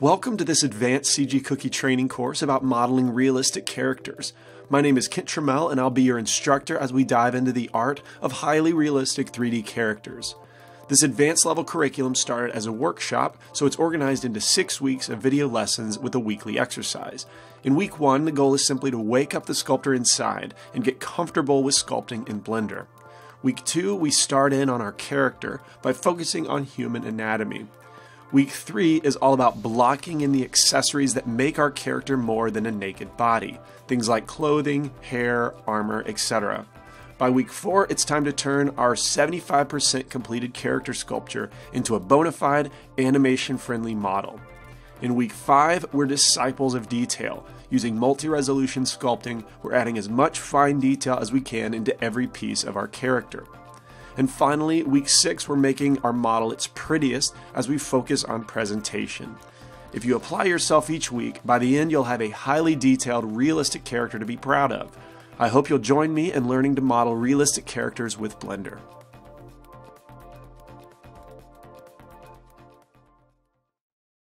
Welcome to this advanced CG Cookie training course about modeling realistic characters. My name is Kent Trammell and I'll be your instructor as we dive into the art of highly realistic 3D characters. This advanced level curriculum started as a workshop, so it's organized into six weeks of video lessons with a weekly exercise. In week one, the goal is simply to wake up the sculptor inside and get comfortable with sculpting in Blender. Week two, we start in on our character by focusing on human anatomy. Week 3 is all about blocking in the accessories that make our character more than a naked body. Things like clothing, hair, armor, etc. By week 4, it's time to turn our 75% completed character sculpture into a bona fide, animation friendly model. In week 5, we're disciples of detail. Using multi resolution sculpting, we're adding as much fine detail as we can into every piece of our character. And finally, week six, we're making our model its prettiest as we focus on presentation. If you apply yourself each week, by the end you'll have a highly detailed, realistic character to be proud of. I hope you'll join me in learning to model realistic characters with Blender.